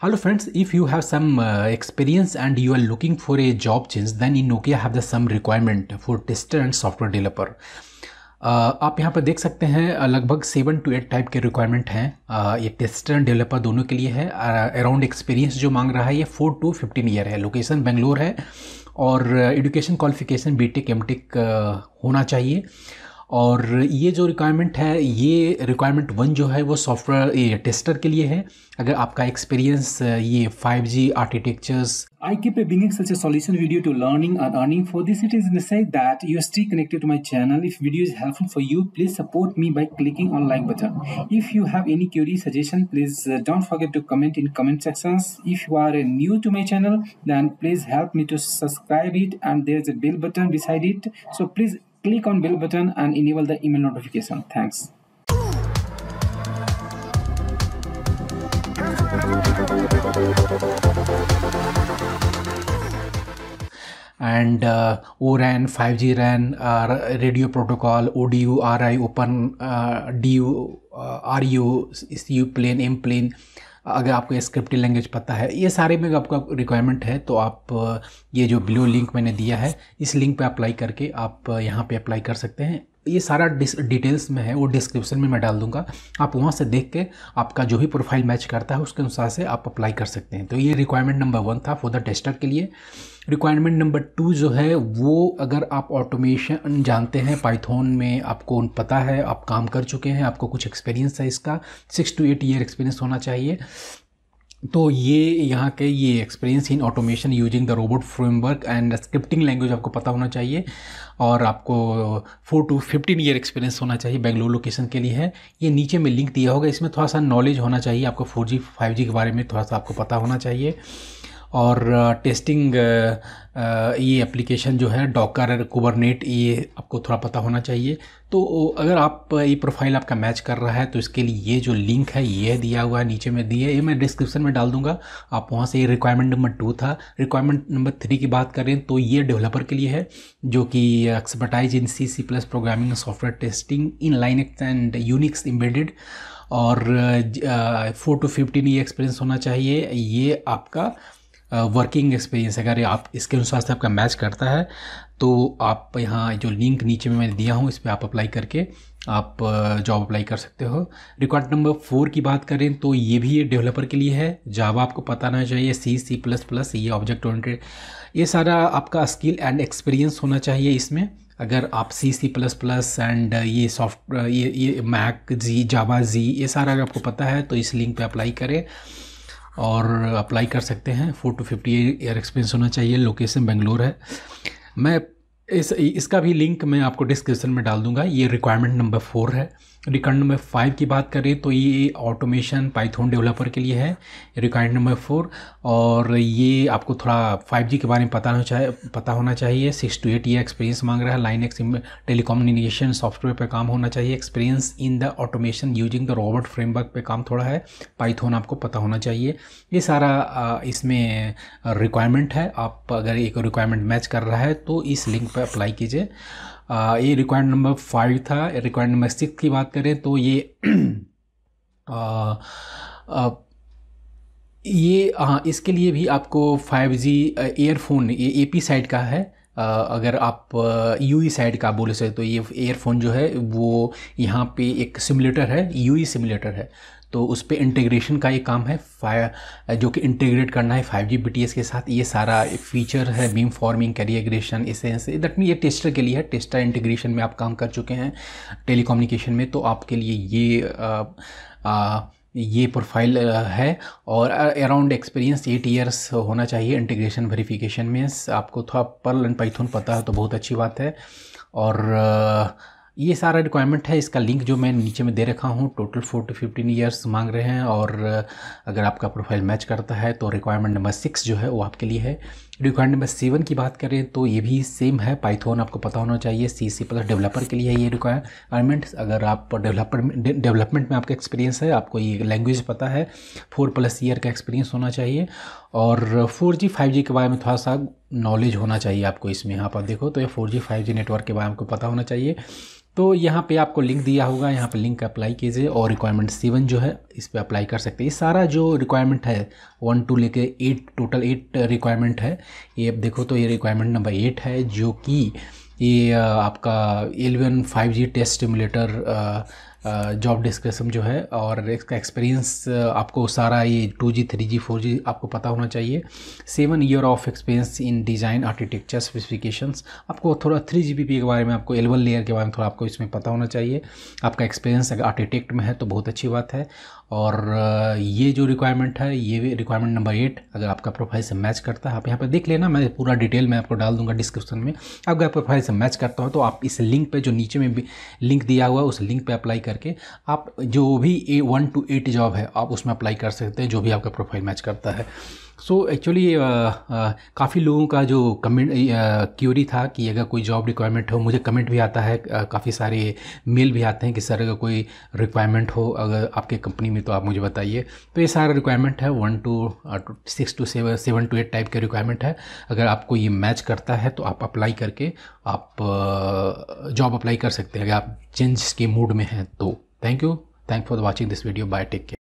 Hello friends, if you have some uh, experience and you are looking for a job change, then in Nokia have the some requirement for tester and software developer. Uh, आप यहाँ पर देख सकते हैं uh, लगभग seven to eight type के requirement हैं uh, ये टेस्टर एंड डेवलपर दोनों के लिए है अराउंड एक्सपीरियंस जो मांग रहा है ये फोर टू फिफ्टीन ईयर है लोकेशन बेंगलोर है और education qualification B tech M tech होना चाहिए और ये जो रिक्वायरमेंट है ये रिक्वायरमेंट वन जो है वो सॉफ्टवेयर ये टेस्टर के लिए है अगर आपका एक्सपीरियंस ये 5G architectures I keep bringing such a solution video to learning and earning. For this, it is necessary that you stay connected to my channel. If video is helpful for you, please support me by clicking on like button. If you have any query suggestion, please uh, don't forget to comment in comment sections. If you are uh, new to my channel, then please help me to subscribe it and there's a bell button beside it. So please click on bell button and enable the email notification. Thanks. And uh, ORAN, 5G RAN, uh, radio protocol, ODU, RI, Open, uh, DU, uh, RU, CU plane, M plane, अगर आपको scripting language पता है, ये सारे में आपका requirement है तो आप, ये जो ब्लू लिंक मैंने दिया है, इस लिंक पे अप्लाई करके आप यहाँ पे अप्लाई कर सकते हैं। ये सारा डिटेल्स में है, वो डिस्क्रिप्शन में मैं डाल दूँगा। आप वहाँ से देख के आपका जो भी प्रोफ़ाइल मैच करता है, उसके अनुसार से आप अप्लाई कर सकते हैं। तो ये रिक्वायरमेंट नंबर वन था फॉर द टेस्टर के लिए। रिक्वायरमेंट नंबर टू जो है, वो अगर आप ऑटोमेशन जानते हैं पाइथन में आपको पता है, आप काम कर चुके हैं, आपको कुछ एक्सपीरियंस है इसका six to eight year experience होना चाहिए। तो ये यहाँ के ये experience in automation using the robot framework and scripting language आपको पता होना चाहिए और आपको four to fifteen year experience होना चाहिए बेंगलोर लोकेशन के लिए है। ये नीचे में लिंक दिया होगा, इसमें थोड़ा सा नॉलेज होना चाहिए, आपको फोर जी फाइव जी के बारे में थोड़ा सा आपको पता होना चाहिए। और टेस्टिंग ये एप्लीकेशन जो है डॉकर कुबरनेट ये आपको थोड़ा पता होना चाहिए। तो अगर आप, ये प्रोफ़ाइल आपका मैच कर रहा है तो इसके लिए ये जो लिंक है, ये दिया हुआ है, नीचे में दिए ये मैं डिस्क्रिप्शन में डाल दूँगा। आप वहाँ से ये रिक्वायरमेंट नंबर टू था। रिक्वायरमेंट नंबर थ्री की बात करें तो ये डेवलपर के लिए है, जो कि expertise in C C plus programming software testing in Linux and Unix embedded और फोर टू फिफ्टीन ये एक्सपीरियंस होना चाहिए। ये आपका वर्किंग एक्सपीरियंस अगर आप इसके अनुसार से आपका मैच करता है तो आप यहाँ जो लिंक नीचे में मैंने दिया हूँ, इस पर आप अप्लाई करके आप जॉब अप्लाई कर सकते हो। रिकॉर्ड नंबर फोर की बात करें तो ये भी ये डेवलपर के लिए है। जावा आपको पता होना चाहिए सी सी प्लस प्लस ये ऑब्जेक्ट ओरिएंटेड ये सारा आपका स्किल एंड एक्सपीरियंस होना चाहिए इसमें। अगर आप C C plus plus and ये सॉफ्ट ये ये मैक जी जावा जी ये सारा अगर आपको पता है तो इस लिंक पे अप्लाई करें। और अप्लाई कर सकते हैं। Four to fifty year experience होना चाहिए। लोकेशन बेंगलोर है। मैं इस, इसका भी लिंक मैं आपको डिस्क्रिप्शन में डाल दूँगा। ये रिक्वायरमेंट नंबर फोर है। रिक्वायरमेंट नंबर फाइव की बात करें तो ये ऑटोमेशन पाइथन डेवलपर के लिए है। रिक्वायरमेंट नंबर फोर और ये आपको थोड़ा फाइव जी के बारे में पता होना चाहिए पता होना चाहिए। सिक्स टू एट ये एक्सपीरियंस मांग रहा है। लाइन एक्स टेलीकम्युनिकेशन सॉफ्टवेयर पर काम होना चाहिए। Experience in the automation using the robot framework पर काम थोड़ा है। पाइथोन आपको पता होना चाहिए। ये सारा इसमें रिक्वायरमेंट है। आप अगर एक रिक्वायरमेंट मैच कर रहा है तो इस लिंक पर अप्लाई कीजिए। ये रिक्वायरमेंट नंबर फाइव था। रिक्वायरमेंट नंबर सिक्स की बात करें तो ये आ, आ, ये हाँ इसके लिए भी आपको 5G ईयरफोन ये ए पी साइड का है। आ, अगर आप यू ई साइड का बोले से तो ये ईयरफोन जो है वो यहाँ पे एक सिमुलेटर है। यू ई सिमुलेटर है। तो उस पर इंटीग्रेशन का ये काम है फायर जो कि इंटीग्रेट करना है फाइव जी बी के साथ ये सारा फीचर है बीम फॉर्मिंग कैरिएग्रेशन इसे दैट मीन ये टेस्टर के लिए है टेस्टर इंटीग्रेशन में आप काम कर चुके हैं टेलीकम्युनिकेशन में तो आपके लिए ये आ, आ, ये प्रोफ़ाइल है। और अराउंड एक्सपीरियंस एट ईयर्स होना चाहिए इंटीग्रेशन वेरिफिकेशन में। आपको थोड़ा पर्ल एंड पाइथन पता है तो बहुत अच्छी बात है। और ये सारा रिक्वायरमेंट है, इसका लिंक जो मैं नीचे में दे रखा हूँ total four two fifteen years मांग रहे हैं और अगर आपका प्रोफ़ाइल मैच करता है तो रिक्वायरमेंट नंबर सिक्स जो है वो आपके लिए है। रिक्वायरमेंट नंबर सेवन की बात करें तो ये भी सेम है पाइथन आपको पता होना चाहिए सी सी प्लस डेवलपर के लिए है ये रिक्वायरमेंट अगर आप डेवलपर डेवलपमेंट में आपका एक्सपीरियंस है, आपको ये लैंग्वेज पता है फोर प्लस ईयर का एक्सपीरियंस होना चाहिए। और फोर जी फाइव जी के बारे में थोड़ा सा नॉलेज होना चाहिए आपको इसमें। यहाँ पर देखो तो ये four G five G network के बारे में आपको पता होना चाहिए। तो यहाँ पे आपको लिंक दिया होगा, यहाँ पे लिंक अप्लाई कीजिए और रिक्वायरमेंट सेवन जो है, इस पर अप्लाई कर सकते हैं। सारा जो रिक्वायरमेंट है वन टू लेके एट टोटल एट रिक्वायरमेंट है। ये अब देखो तो ये रिक्वायरमेंट नंबर एट है, जो कि ये आपका eleven five G test stimulator job description जो है और इसका एक्सपीरियंस आपको सारा ये two G three G four G आपको पता होना चाहिए। Seven year of experience in design architecture specifications आपको थोड़ा थ्री जी के बारे में, आपको एलेवन लेयर के बारे में थोड़ा आपको इसमें पता होना चाहिए। आपका एक्सपीरियंस अगर आर्किटेक्ट में है तो बहुत अच्छी बात है। और ये जो रिक्वायरमेंट है, ये रिक्वायरमेंट नंबर एट अगर आपका प्रोफ़ाइल से मैच करता है, आप यहाँ पर देख लेना, मैं पूरा डिटेल में आपको डाल दूँगा डिस्क्रिप्शन में। अगर प्रोफ़ाइल से मैच करता हो तो आप इस लिंक पे जो नीचे में लिंक दिया हुआ उस लिंक पे अप्लाई करके आप जो भी A one two eight job है, आप उसमें अप्लाई कर सकते हैं, जो भी आपका प्रोफ़ाइल मैच करता है। सो एक्चुअली काफ़ी लोगों का जो कमेंट क्यूरी था कि अगर कोई जॉब रिक्वायरमेंट हो, मुझे कमेंट भी आता है काफ़ी सारे मेल भी आते हैं कि सर अगर कोई रिक्वायरमेंट हो, अगर आपके कंपनी में तो आप मुझे बताइए। तो ये सारा रिक्वायरमेंट है one two six two seven seven two eight type के रिक्वायरमेंट है। अगर आपको ये मैच करता है तो आप अप्लाई करके आप जॉब अप्लाई कर सकते हैं। अगर आप चेंज के मूड में हैं तो। Thank you thank for watching this video bye take care